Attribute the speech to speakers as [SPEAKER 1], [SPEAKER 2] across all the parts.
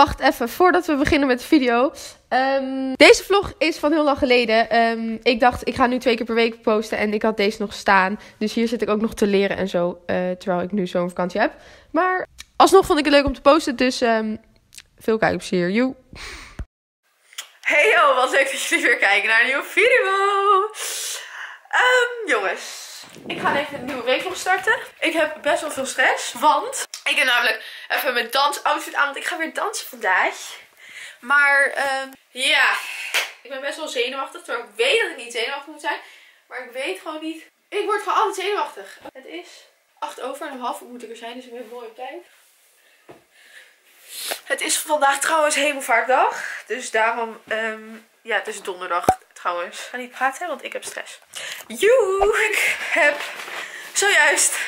[SPEAKER 1] Wacht even, voordat we beginnen met de video. Ehm, deze vlog is van heel lang geleden. Ehm, ik dacht, ik ga nu twee keer per week posten en ik had deze nog staan. Dus hier zit ik ook nog te leren en zo, eh, terwijl ik nu zo'n vakantie heb. Maar alsnog vond ik het leuk om te posten, dus ehm, veel kijkplezier. Joe! Hey yo, wat leuk dat jullie weer kijken naar een nieuwe video. jongens, ik ga even een nieuwe week starten. Ik heb best wel veel stress, want ik heb namelijk even mijn dansoutfit aan, want ik ga weer dansen vandaag. Maar uh, ja, ik ben best wel zenuwachtig, terwijl ik weet dat ik niet zenuwachtig moet zijn. Maar ik weet gewoon niet. Ik word gewoon altijd zenuwachtig. Het is 8 over en een half moet ik er zijn, dus ik ben mooi op tijd. Het is vandaag trouwens hemelvaartdag. Dus daarom, um, ja, het is donderdag trouwens. Ik ga niet praten, want ik heb stress. Joe, ik heb zojuist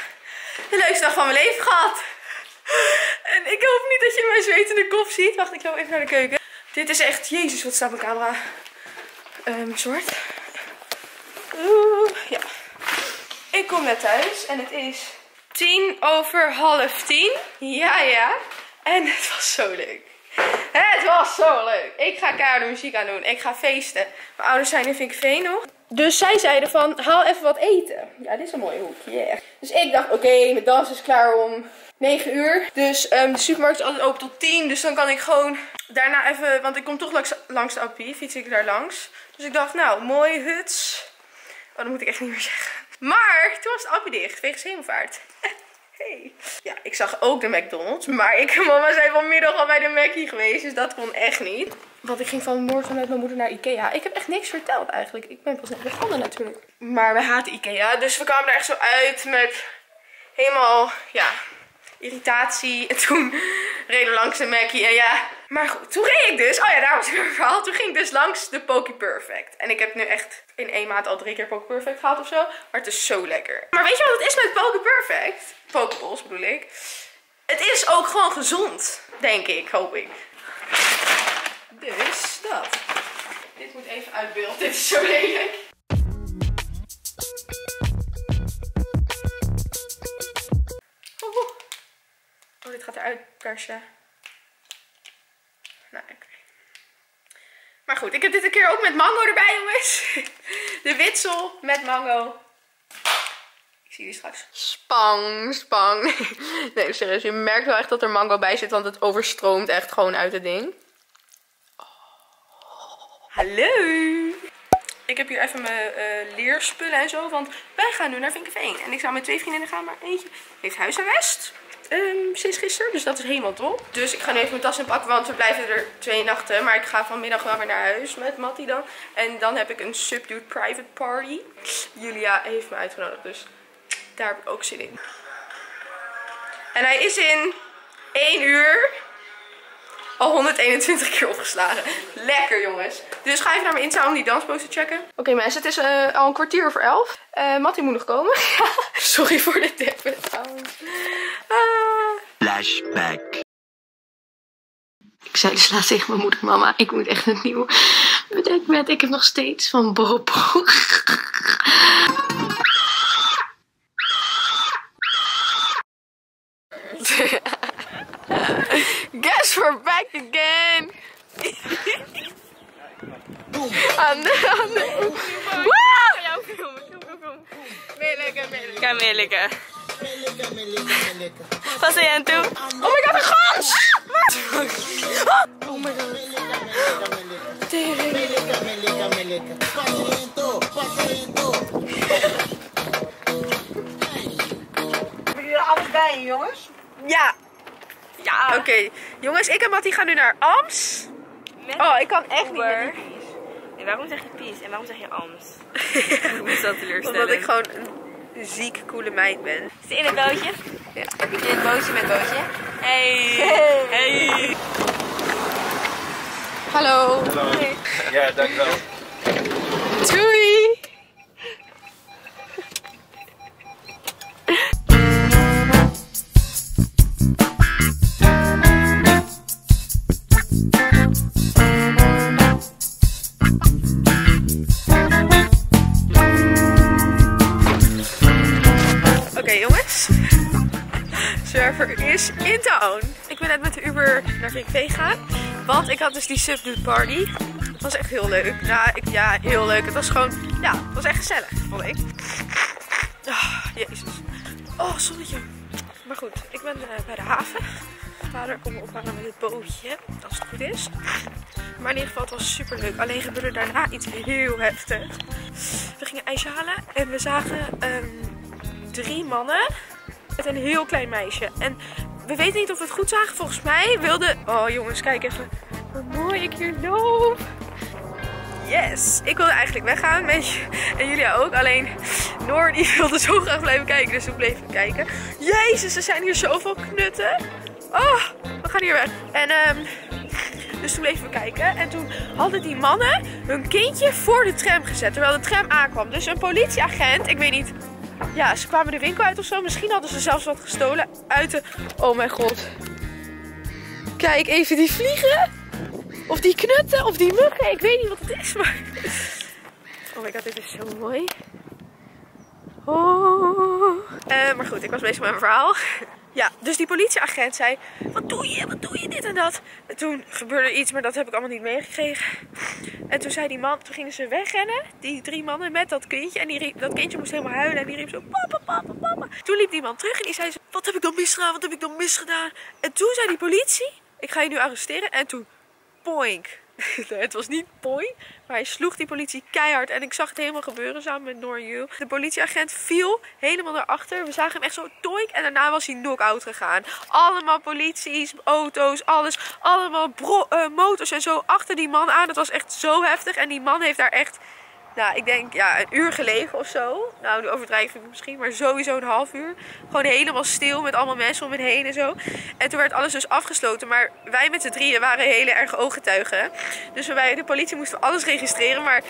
[SPEAKER 1] de leukste dag van mijn leven gehad. Ik hoop niet dat je mijn zwetende kop ziet. Wacht, ik loop even naar de keuken. Dit is echt, jezus, wat staat mijn camera um, zwart. Oeh, ja. Ik kom net thuis en het is tien over half tien. Ja, ja. En het was zo leuk. Het was zo leuk. Ik ga keiharde muziek aan doen. Ik ga feesten. Mijn ouders zijn in Vinkveen nog. Dus zij zeiden van, haal even wat eten. Ja, dit is een mooi hoekje. Yeah. Dus ik dacht, oké, mijn dans is klaar om 9 uur. Dus um, de supermarkt is altijd open tot 10. Dus dan kan ik gewoon daarna even, want ik kom toch langs, langs de Appie, fiets ik daar langs. Dus ik dacht, nou, mooi huts. Oh, dat moet ik echt niet meer zeggen. Maar toen was het Appie dicht, wegens hemelvaart. Hey. Ja, ik zag ook de McDonald's. Maar ik mama zijn vanmiddag al bij de Mackie geweest. Dus dat kon echt niet. Want ik ging vanmorgen met mijn moeder naar Ikea. Ik heb echt niks verteld eigenlijk. Ik ben pas net begonnen natuurlijk. Maar we haten Ikea. Dus we kwamen er echt zo uit met helemaal, ja, irritatie. En toen reden we langs de Mackie. En ja, maar goed. Toen ging ik dus, oh ja, daar was ik weer verhaal. Toen ging ik dus langs de Poke Perfect. En ik heb nu echt in één maand al drie keer Poke Perfect gehad of zo. Maar het is zo lekker. Maar weet je wat het is met Poke Perfect? Pokeballs bedoel ik. Het is ook gewoon gezond, denk ik, hoop ik. Dus dat. Dit moet even uit beeld. Dit is zo lelijk. Dit gaat eruit persen. Nou, oké. Maar goed, ik heb dit een keer ook met mango erbij, jongens. De witsel met mango. Ik zie jullie straks. Spang, spang. Nee, serieus. Je merkt wel echt dat er mango bij zit, want het overstroomt echt gewoon uit het ding. Oh. Hallo. Ik heb hier even mijn uh, leerspullen en zo, want wij gaan nu naar Vinkenveen. En ik zou met twee vriendinnen gaan, maar eentje heeft huisarrest. Um, sinds gisteren. Dus dat is helemaal top. Dus ik ga nu even mijn tas inpakken, want we blijven er twee nachten. Maar ik ga vanmiddag wel weer naar huis met Mattie dan. En dan heb ik een subdued private party. Julia heeft me uitgenodigd, dus daar heb ik ook zin in. En hij is in 1 uur al 121 keer opgeslagen. Lekker jongens. Dus ga even naar mijn Insta om die danspost te checken. Oké mensen, het is uh, al een kwartier over 11. Uh, Mattie moet nog komen. Sorry voor de deppen trouwens. Ah. Flashback. Ik zei dus laatst tegen mijn moeder, mama, ik moet echt een nieuw bedekbed. Ik heb nog steeds van Bobo. Guess we're back again. Ande, ande. Je aan toe? Oh my god, een gans! Wat? Oh my god. Hebben jullie er alles bij, jongens? Ja. Ja. Oké, okay. jongens, ik en Mattie gaan nu naar Ams. Met oh, ik kan echt Uber. niet met
[SPEAKER 2] En waarom zeg je Pies en waarom zeg je Ams? ik moet dat teleurstellen.
[SPEAKER 1] Omdat ik gewoon ziek coole meid ben.
[SPEAKER 2] Is in het bootje? Ja. In het bootje met bootje. Hey. Hey. hey.
[SPEAKER 1] Hallo.
[SPEAKER 3] Hallo. Hey. Ja, dankjewel.
[SPEAKER 1] Doei. Gegaan. Want ik had dus die Subdude Party. Het was echt heel leuk. Nou, ik, ja, heel leuk. Het was gewoon, ja, het was echt gezellig, vond ik. Ah, jezus. Oh, zonnetje. Maar goed, ik ben eh, bij de haven. Vader komt me ophalen met het bootje, als het goed is. Maar in ieder geval, het was super leuk. Alleen gebeurde daarna iets heel heftigs. We gingen ijsje halen en we zagen ehm, drie mannen met een heel klein meisje. En we weten niet of we het goed zagen. Volgens mij wilde... Oh jongens, kijk even hoe mooi ik hier loop. Yes! Ik wilde eigenlijk weggaan, je. En Julia ook. Alleen Noor die wilde zo graag blijven kijken. Dus we bleven kijken. Jezus, er zijn hier zoveel knutten. Oh, we gaan hier weg. En ehm, dus toen bleven we kijken. En toen hadden die mannen hun kindje voor de tram gezet. Terwijl de tram aankwam. Dus een politieagent, ik weet niet. Ja, ze kwamen de winkel uit of zo. Misschien hadden ze zelfs wat gestolen uit de... Oh mijn god. Kijk even die vliegen. Of die knutten, of die muggen. Ik weet niet wat het is, maar... Oh my god, dit is zo mooi. Oh. Eh, maar goed, ik was bezig met mijn verhaal. Ja, dus die politieagent zei, wat doe je, wat doe je, dit en dat. En toen gebeurde iets, maar dat heb ik allemaal niet meegekregen. En toen zei die man, toen gingen ze wegrennen, die drie mannen met dat kindje. En die dat kindje moest helemaal huilen en die riep zo, papa, papa, papa. Toen liep die man terug en die zei, wat heb ik dan misgedaan, wat heb ik dan misgedaan. En toen zei die politie, ik ga je nu arresteren. En toen, poink. het was niet poing, maar hij sloeg die politie keihard. En ik zag het helemaal gebeuren samen met Noor Yu. De politieagent viel helemaal daarachter. We zagen hem echt zo toink. En daarna was hij knock-out gegaan. Allemaal polities, auto's, alles. Allemaal eh, motors en zo achter die man aan. Het was echt zo heftig. En die man heeft daar echt nou, ik denk ja, een uur gelegen of zo. Nou, nu overdrijf ik misschien, maar sowieso een half uur. Gewoon helemaal stil met allemaal mensen om me heen en zo. En toen werd alles dus afgesloten. Maar wij met z'n drieën waren hele erg ooggetuigen. Dus bij de politie moesten alles registreren. Maar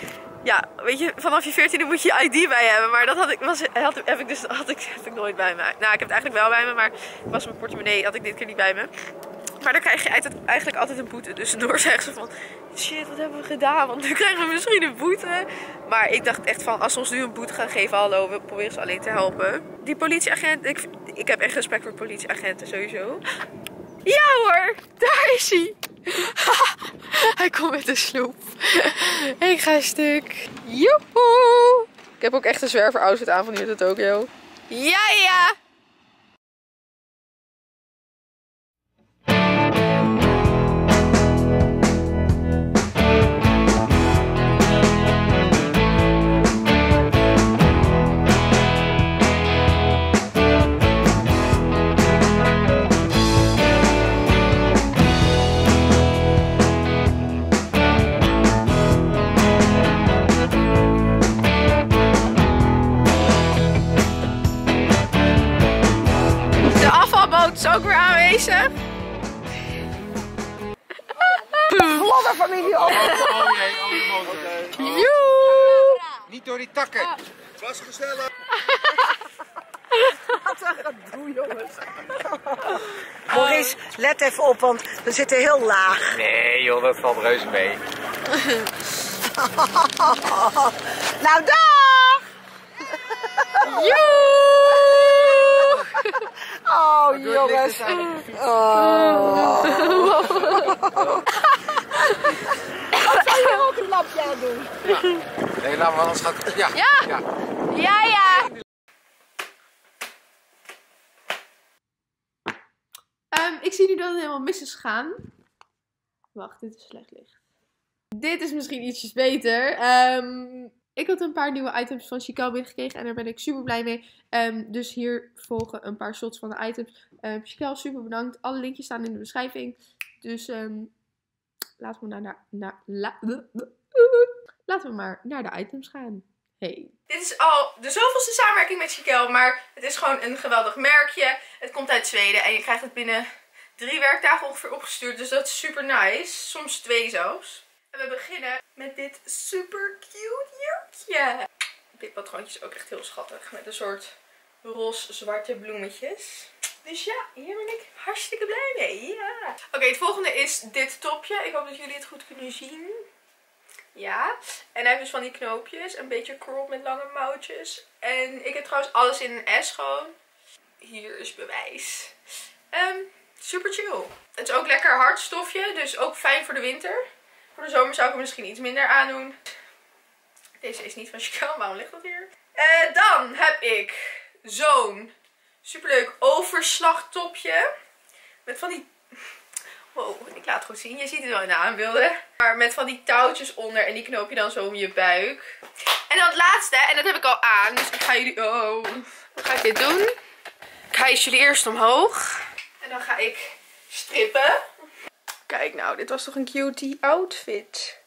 [SPEAKER 1] ja, weet je, vanaf je 14e moet je ID bij hebben. Maar dat had ik, was, had, heb ik dus had ik, heb ik nooit bij me. Nou, ik heb het eigenlijk wel bij me, maar was mijn portemonnee had ik dit keer niet bij me. Maar dan krijg je eigenlijk altijd een boete. Dus door zeggen ze van, shit, wat hebben we gedaan? Want nu krijgen we misschien een boete. Maar ik dacht echt van, als ze ons nu een boete gaan geven, hallo, we proberen ze alleen te helpen. Die politieagent, ik, ik heb echt respect voor politieagenten sowieso. Ja hoor, daar is hij. hij komt met de sloep. ik ga stuk. Joehoe. Ik heb ook echt een zwerver outfit aan van hier tot Tokyo. Ja, ja.
[SPEAKER 3] Oh jee, oh motor.
[SPEAKER 1] Joe!
[SPEAKER 3] Niet door die takken. Was gezellig.
[SPEAKER 4] Doe jongens. Maurice, let even op, want we zitten heel laag.
[SPEAKER 3] Nee joh, dat valt reuze mee.
[SPEAKER 4] Nou, dag!
[SPEAKER 1] Joe!
[SPEAKER 4] Oh, jongens. Oh. Zou je ook een lapje aan doen?
[SPEAKER 3] Nee, laten we anders gaan. Ja.
[SPEAKER 1] Ja. Ja, ja. Ehm, ik zie nu dat het helemaal mis is gegaan. Wacht, dit is slecht licht. Dit is misschien ietsjes beter. Ehm, ik had een paar nieuwe items van Chico binnengekregen en daar ben ik super blij mee. Ehm, dus hier volgen een paar shots van de items. Um, super bedankt. Alle linkjes staan in de beschrijving. Dus ehm, laten we naar, naar, naar la- laten we maar naar de items gaan. Hey. Dit is al de zoveelste samenwerking met Chiquel, maar het is gewoon een geweldig merkje. Het komt uit Zweden en je krijgt het binnen drie werkdagen ongeveer opgestuurd. Dus dat is super nice. Soms twee zelfs. En we beginnen met dit super cute jurkje. Dit patroontje is ook echt heel schattig. Met een soort roze-zwarte bloemetjes. Dus ja, hier ben ik hartstikke blij mee. Ja. Oké, het volgende is dit topje. Ik hoop dat jullie het goed kunnen zien. Ja, en hij heeft dus van die knoopjes. Een beetje crop met lange mouwtjes. En ik heb trouwens alles in een S gewoon. Hier is bewijs. Ehm, Super chill. Het is ook lekker hard stofje, dus ook fijn voor de winter. Voor de zomer zou ik hem misschien iets minder aandoen. Deze is niet van Chanel, waarom ligt dat hier? Eh, dan heb ik zo'n superleuk overslagtopje. Met van die... Wow, ik laat het goed zien. Je ziet het wel in de aanbeelden. Maar met van die touwtjes onder en die knoop je dan zo om je buik. En dan het laatste, en dat heb ik al aan. Dus ik ga jullie... Oh, dan ga ik dit doen. Ik ga jullie eerst omhoog. En dan ga ik strippen. Kijk nou, dit was toch een cutie outfit.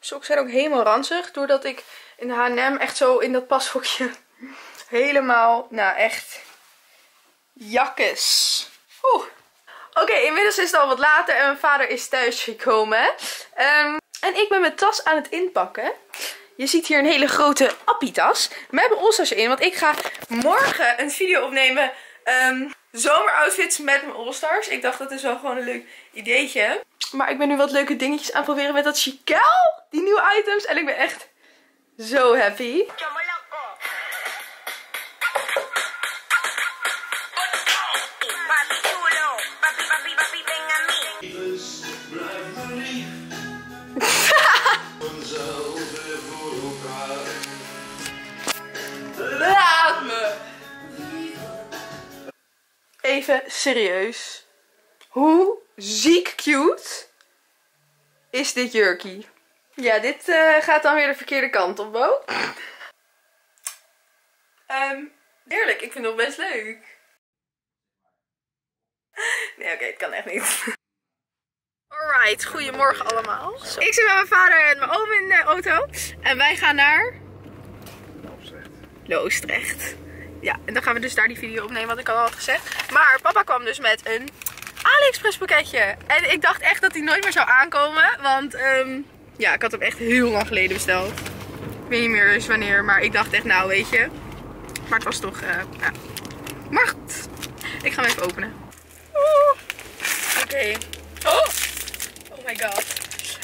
[SPEAKER 1] Sokken zijn ook helemaal ranzig. Doordat ik in de H&M echt zo in dat pashokje helemaal, nou echt, jakkes. Oeh. Oké, inmiddels is het al wat later en mijn vader is thuis gekomen. Ehm, en ik ben mijn tas aan het inpakken. Je ziet hier een hele grote appietas. Met mijn Allstars in, want ik ga morgen een video opnemen. ehm, zomeroutfits met mijn Allstars. Ik dacht dat is wel gewoon een leuk ideetje. Maar ik ben nu wat leuke dingetjes aan het proberen met dat chiquel. Die nieuwe items. En ik ben echt zo happy.
[SPEAKER 5] Papi
[SPEAKER 1] Even serieus. Hoe ziek cute is dit jurkie? Ja, dit eh, gaat dan weer de verkeerde kant op, Bo. Ehm, eerlijk, ik vind het best leuk. Nee, oké, het kan echt niet. Alright, goedemorgen allemaal. Zo. Ik zit met mijn vader en mijn oom in de auto. En wij gaan naar... Loosdrecht. Ja, en dan gaan we dus daar die video opnemen wat ik al had gezegd. Maar papa kwam dus met een AliExpress pakketje. En ik dacht echt dat hij nooit meer zou aankomen. Want ehm, ja, ik had hem echt heel lang geleden besteld. Ik weet niet meer dus wanneer, maar ik dacht echt nou weet je. Maar het was toch, eh, ja. Maar goed, ik ga hem even openen. Oké. Oh. oh my god.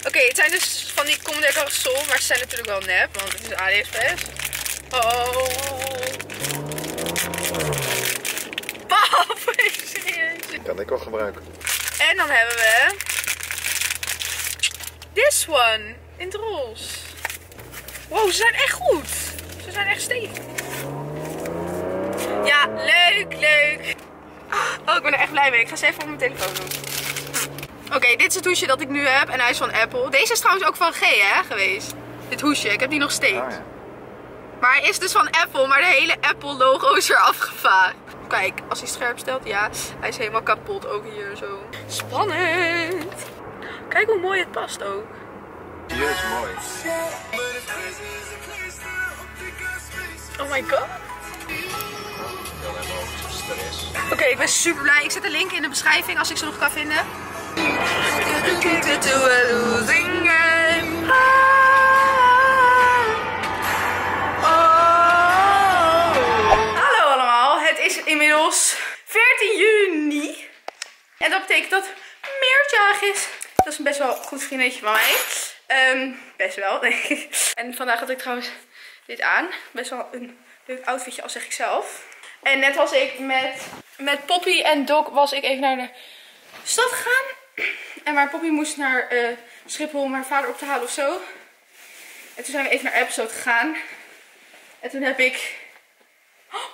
[SPEAKER 1] Oké, het zijn dus van die Comme des maar ze zijn natuurlijk wel nep, want het is AliExpress. Oh. Even serieus.
[SPEAKER 3] Kan ik wel gebruiken.
[SPEAKER 1] En dan hebben we... This one. In het roze. Wow, ze zijn echt goed. Ze zijn echt stevig. Ja, leuk, leuk. Oh, ik ben er echt blij mee. Ik ga ze even op mijn telefoon doen. Oké, dit is het hoesje dat ik nu heb. En hij is van Apple. Deze is trouwens ook van G, hè, geweest. Dit hoesje. Ik heb die nog steeds.
[SPEAKER 3] Ah, ja.
[SPEAKER 1] Maar hij is dus van Apple, maar de hele Apple logo is eraf gevaagd. Kijk, als hij scherp stelt, ja, hij is helemaal kapot, ook hier zo. Spannend! Kijk hoe mooi het past ook.
[SPEAKER 3] Hier is mooi.
[SPEAKER 1] Oh my god. Oké, ik ben super blij. Ik zet de link in de beschrijving als ik ze nog kan vinden. Vriendinnetje van mij. Ehm, best wel, denk ik. En vandaag had ik trouwens dit aan. Best wel een leuk outfitje, al zeg ik zelf. En net was ik met, met Poppy en Doc was ik even naar de stad gegaan. En maar Poppy moest naar eh, Schiphol om haar vader op te halen of zo. En toen zijn we even naar episode gegaan. En toen heb ik...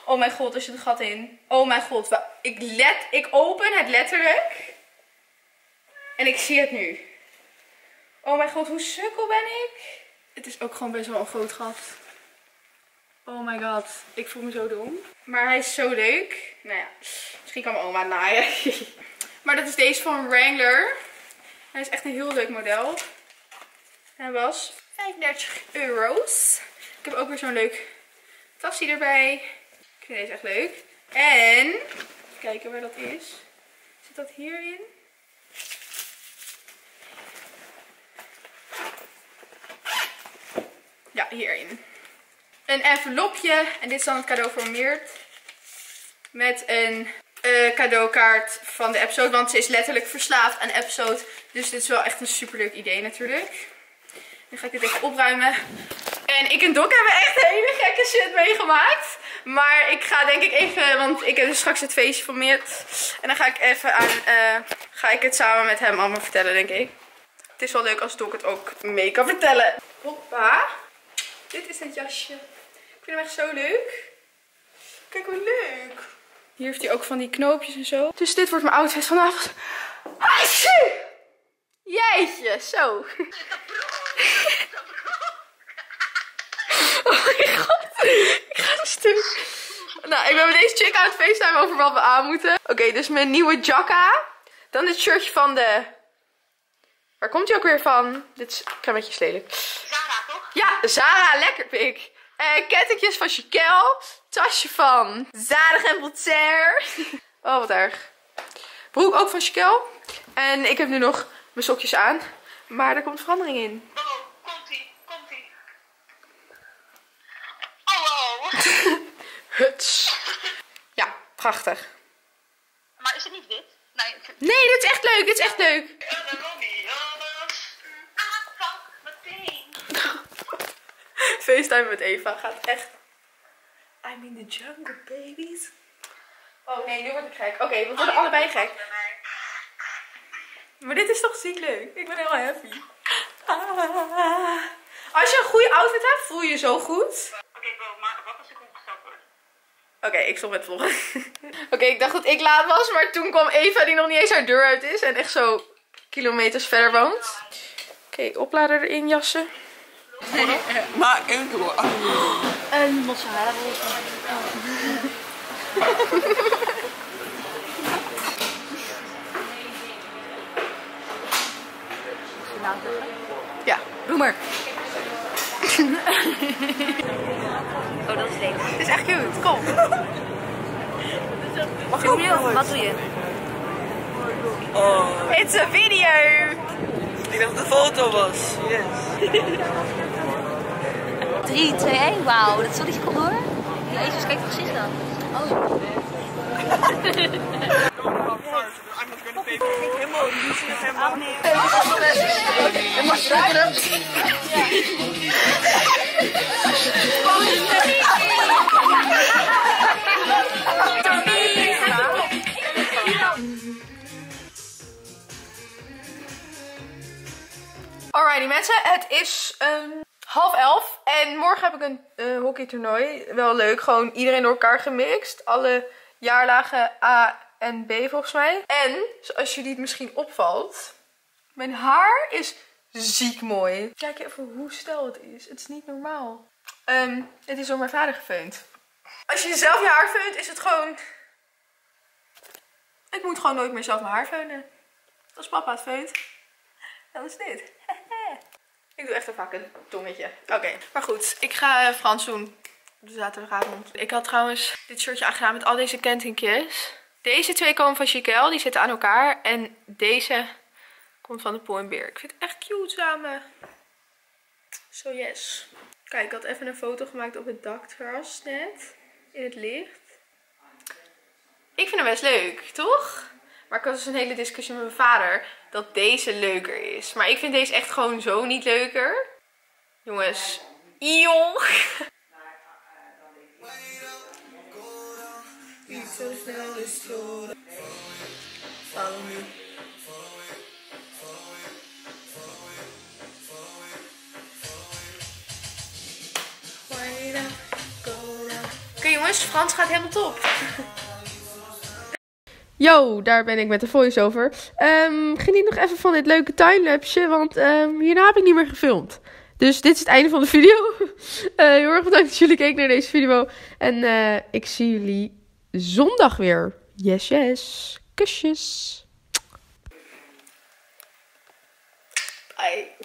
[SPEAKER 1] Oh mijn god, er zit een gat in. Oh mijn god. Ik, let, ik open het letterlijk. En ik zie het nu. Oh mijn god, hoe sukkel ben ik? Het is ook gewoon best wel een groot gat. Oh my god, ik voel me zo dom. Maar hij is zo leuk. Nou ja, misschien kan mijn oma naaien. maar dat is deze van Wrangler. Hij is echt een heel leuk model. Hij was 35 euro's. Ik heb ook weer zo'n leuk tasje erbij. Ik vind deze echt leuk. En, even kijken waar dat is. Zit dat hierin? Ja, hierin. Een envelopje. En dit is dan het cadeau voor Meert. Met een eh, cadeaukaart van de episode. Want ze is letterlijk verslaafd aan episode. Dus dit is wel echt een superleuk idee natuurlijk. Nu ga ik dit even opruimen. En ik en Doc hebben echt hele gekke shit meegemaakt. Maar ik ga denk ik even, want ik heb dus straks het feestje van Meert. En dan ga ik even aan, eh, ga ik het samen met hem allemaal vertellen, denk ik. Het is wel leuk als Doc het ook mee kan vertellen. Hoppa. Dit is het jasje. Ik vind hem echt zo leuk. Kijk hoe leuk. Hier heeft hij ook van die knoopjes en zo. Dus dit wordt mijn outfit vanavond. Hasje! Jeetje, zo. Oh mijn god. Ik ga een stuk. Nou, ik ben met deze chick aan het facetime over wat we aan moeten. Oké, dus mijn nieuwe jacka. Dan dit shirtje van de... Waar komt hij ook weer van? Dit is een beetje lelijk. Ja, Zara, lekker pik. Eh kettingjes van Chiquel. Tasje van Zadig en Voltaire. Oh, wat erg. Broek ook van Chiquel. En ik heb nu nog mijn sokjes aan. Maar er komt verandering in.
[SPEAKER 5] Oh, komt-ie, komt-ie. Oh, oh.
[SPEAKER 1] Huts. Ja, prachtig.
[SPEAKER 5] Maar is het niet wit? Nee,
[SPEAKER 1] Nee, dit is echt leuk. Dit is echt leuk. FaceTime met Eva gaat echt... I'm in the jungle, babies. Oh nee, nu word ik gek. Oké, we worden allebei gek. Maar dit is toch ziek leuk. Ik ben heel happy. Ah. Als je een goede outfit hebt, voel je je zo goed.
[SPEAKER 5] Oké, bro, maar wat als ik word?
[SPEAKER 1] Oké, ik stop met vloggen. Oké, ik dacht dat ik laat was, maar toen kwam Eva die nog niet eens haar deur uit is en echt zo kilometers verder woont. Oké, oplader erin jassen.
[SPEAKER 3] Maar één keer hoor.
[SPEAKER 2] Een mozzarella.
[SPEAKER 1] Ja, doe maar.
[SPEAKER 2] Oh, dat is leuk.
[SPEAKER 1] Het is echt cute, kom.
[SPEAKER 2] Mag ik opnieuw? Wat doe je?
[SPEAKER 3] Oh,
[SPEAKER 1] It's a video.
[SPEAKER 3] Ik dacht dat het een foto was. Yes.
[SPEAKER 2] 3, 2, 1. Wauw, dat zonnetje komt door. Jezus, kijk gezicht dan. Oh.
[SPEAKER 3] Helemaal, die zien het helemaal.
[SPEAKER 1] Alrighty mensen, het is ehm, half elf en morgen heb ik een eh, hockeytoernooi. Wel leuk, gewoon iedereen door elkaar gemixt. Alle jaarlagen A en B volgens mij. En, zoals jullie het misschien opvalt, mijn haar is ziek mooi. Kijk even hoe stel het is. Het is niet normaal. Ehm, het is door mijn vader gefeund. Als je zelf je haar feunt, is het gewoon... Ik moet gewoon nooit meer zelf mijn haar feunen. Als papa het feunt, dan is dit. Ik doe echt een vaak een tongetje. Oké, maar goed. Ik ga eh, Frans doen. De zaterdagavond. Ik had trouwens dit shirtje aangedaan met al deze kentingjes. Deze twee komen van Chiquel. Die zitten aan elkaar. En deze komt van de Pool Beer. Ik vind het echt cute samen. Zo yes. Kijk, ik had even een foto gemaakt op het dakterras net. In het licht. Ik vind hem best leuk, toch? Maar ik had dus een hele discussie met mijn vader dat deze leuker is. Maar ik vind deze echt gewoon zo niet leuker. Jongens. Jong. Oké jongens, Frans gaat helemaal top. Yo, daar ben ik met de voice-over. Ehm, geniet nog even van dit leuke timelapse, want ehm, hierna heb ik niet meer gefilmd. Dus dit is het einde van de video. Eh, heel erg bedankt dat jullie keken naar deze video. En eh, ik zie jullie zondag weer. Yes, yes. Kusjes. Bye.